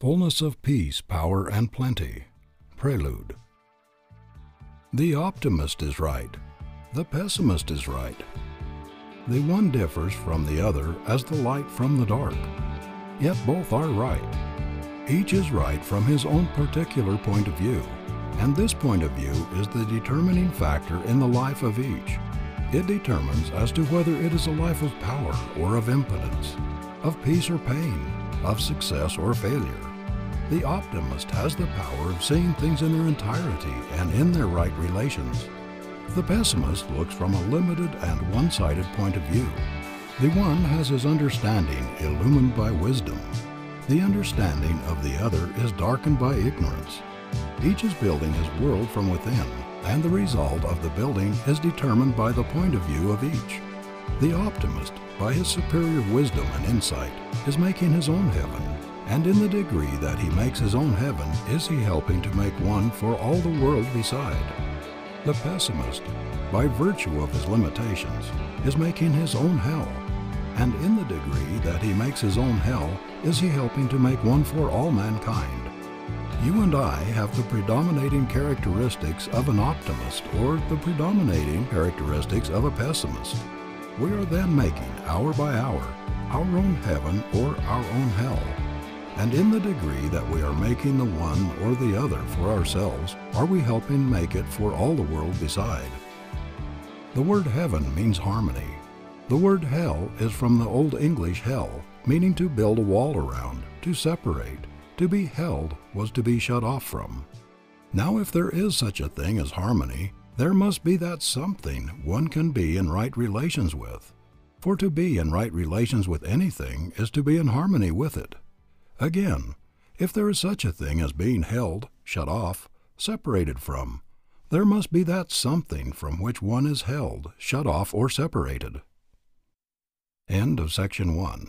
Fullness of peace, power, and plenty. Prelude. The optimist is right. The pessimist is right. The one differs from the other as the light from the dark. Yet both are right. Each is right from his own particular point of view, and this point of view is the determining factor in the life of each. It determines as to whether it is a life of power or of impotence, of peace or pain, of success or failure. The optimist has the power of seeing things in their entirety and in their right relations. The pessimist looks from a limited and one sided point of view. The one has his understanding illumined by wisdom. The understanding of the other is darkened by ignorance. Each is building his world from within, and the result of the building is determined by the point of view of each. The optimist, by his superior wisdom and insight, is making his own heaven, and in the degree that he makes his own heaven is he helping to make one for all the world beside. The pessimist, by virtue of his limitations, is making his own hell, and in the degree that he makes his own hell is he helping to make one for all mankind. You and I have the predominating characteristics of an optimist or the predominating characteristics of a pessimist. We are then making, hour by hour, our own heaven or our own hell. And in the degree that we are making the one or the other for ourselves, are we helping make it for all the world beside. The word heaven means harmony. The word hell is from the Old English hel, meaning to build a wall around, to separate. To be held was to be shut off from. Now, if there is such a thing as harmony, there must be that something one can be in right relations with. For to be in right relations with anything is to be in harmony with it. Again, if there is such a thing as being held, shut off, separated from, there must be that something from which one is held, shut off, or separated. End of section one.